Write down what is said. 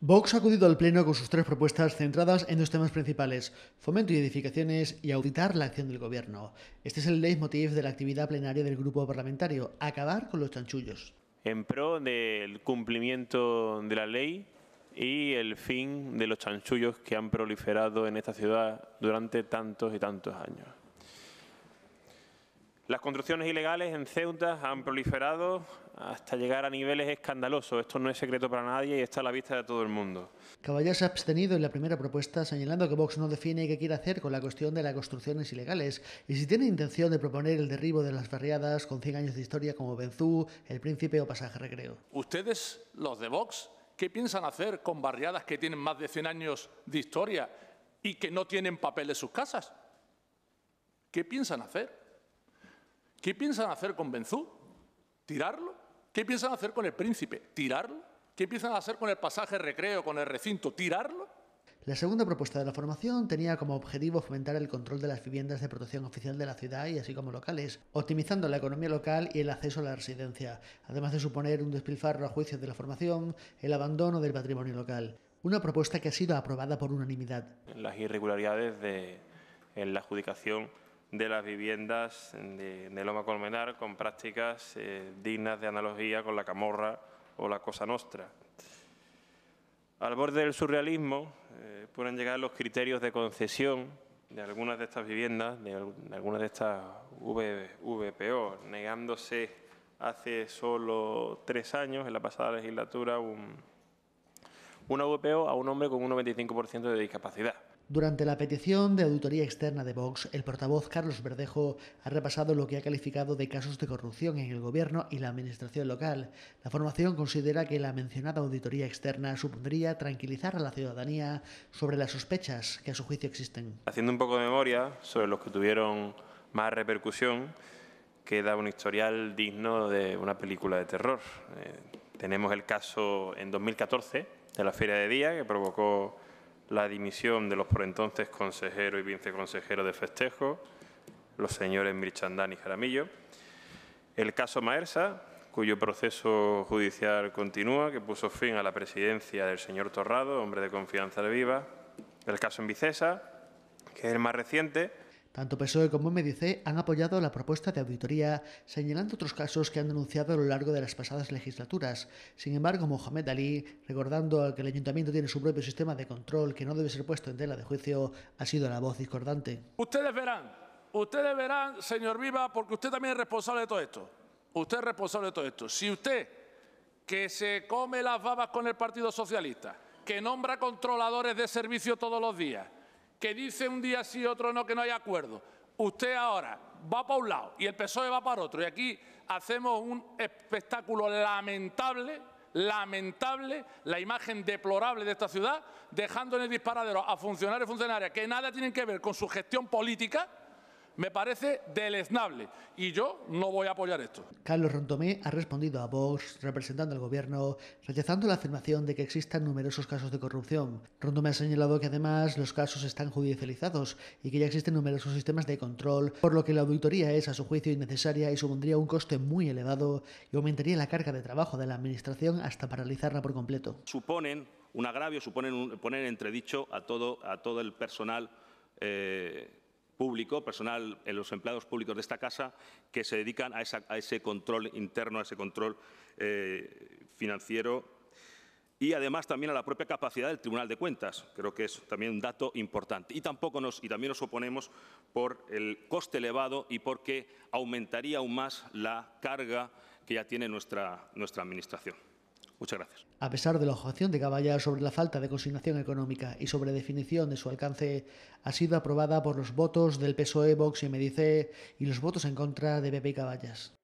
Vox ha acudido al Pleno con sus tres propuestas centradas en dos temas principales, fomento y edificaciones y auditar la acción del Gobierno. Este es el leitmotiv de la actividad plenaria del grupo parlamentario, acabar con los chanchullos. En pro del cumplimiento de la ley y el fin de los chanchullos que han proliferado en esta ciudad durante tantos y tantos años. Las construcciones ilegales en Ceuta han proliferado hasta llegar a niveles escandalosos. Esto no es secreto para nadie y está a la vista de todo el mundo. Caballas se ha abstenido en la primera propuesta señalando que Vox no define qué quiere hacer con la cuestión de las construcciones ilegales y si tiene intención de proponer el derribo de las barriadas con 100 años de historia como Benzú, El Príncipe o Pasaje Recreo. ¿Ustedes, los de Vox, qué piensan hacer con barriadas que tienen más de 100 años de historia y que no tienen papel en sus casas? ¿Qué piensan hacer? ¿Qué piensan hacer con Benzú? ¿Tirarlo? ¿Qué piensan hacer con el príncipe? ¿Tirarlo? ¿Qué piensan hacer con el pasaje recreo, con el recinto? ¿Tirarlo? La segunda propuesta de la formación tenía como objetivo fomentar el control de las viviendas de protección oficial de la ciudad y así como locales, optimizando la economía local y el acceso a la residencia, además de suponer un despilfarro a juicio de la formación, el abandono del patrimonio local. Una propuesta que ha sido aprobada por unanimidad. Las irregularidades de, en la adjudicación de las viviendas de, Loma Colmenar con prácticas eh, dignas de analogía con la camorra o la cosa nostra. Al borde del surrealismo eh, pueden llegar los criterios de concesión de algunas de estas viviendas, de, algunas de estas VPO, negándose hace solo tres años, en la pasada legislatura, un, una VPO a un hombre con un 95% de discapacidad. Durante la petición de auditoría externa de Vox, el portavoz Carlos Verdejo ha repasado lo que ha calificado de casos de corrupción en el gobierno y la administración local. La formación considera que la mencionada auditoría externa supondría tranquilizar a la ciudadanía sobre las sospechas que a su juicio existen. Haciendo un poco de memoria sobre los que tuvieron más repercusión, queda un historial digno de una película de terror. Eh, tenemos el caso en 2014 de la Feria de Día, que provocó la dimisión de los por entonces consejeros y viceconsejeros de festejo, los señores Mirchandán y Jaramillo. El caso Maersa, cuyo proceso judicial continúa, que puso fin a la presidencia del señor Torrado, hombre de confianza de Viva. El caso en Vicesa, que es el más reciente, tanto PSOE como MDC han apoyado la propuesta de auditoría, señalando otros casos que han denunciado a lo largo de las pasadas legislaturas. Sin embargo, Mohamed Ali, recordando que el ayuntamiento tiene su propio sistema de control que no debe ser puesto en tela de juicio, ha sido la voz discordante. Ustedes verán, ustedes verán, señor Viva, porque usted también es responsable de todo esto. Usted es responsable de todo esto. Si usted, que se come las babas con el Partido Socialista, que nombra controladores de servicio todos los días, que dice un día sí, otro no, que no hay acuerdo. Usted ahora va para un lado y el PSOE va para otro. Y aquí hacemos un espectáculo lamentable, lamentable, la imagen deplorable de esta ciudad, dejando en el disparadero a funcionarios y funcionarias que nada tienen que ver con su gestión política me parece deleznable y yo no voy a apoyar esto. Carlos Rontomé ha respondido a Vox, representando al gobierno, rechazando la afirmación de que existan numerosos casos de corrupción. Rontomé ha señalado que además los casos están judicializados y que ya existen numerosos sistemas de control, por lo que la auditoría es a su juicio innecesaria y supondría un coste muy elevado y aumentaría la carga de trabajo de la Administración hasta paralizarla por completo. Suponen un agravio, suponen un, poner entredicho a todo, a todo el personal eh, público, personal, en los empleados públicos de esta casa, que se dedican a, ese control interno, a ese control eh, financiero y además también a la propia capacidad del Tribunal de Cuentas. Creo que es también un dato importante. Y tampoco nos, y también nos oponemos por el coste elevado y porque aumentaría aún más la carga que ya tiene nuestra, nuestra Administración. Muchas gracias. A pesar de la objeción de Caballa sobre la falta de consignación económica y sobre definición de su alcance, ha sido aprobada por los votos del PSOE, Vox y MDC y los votos en contra de Pepe y Caballas.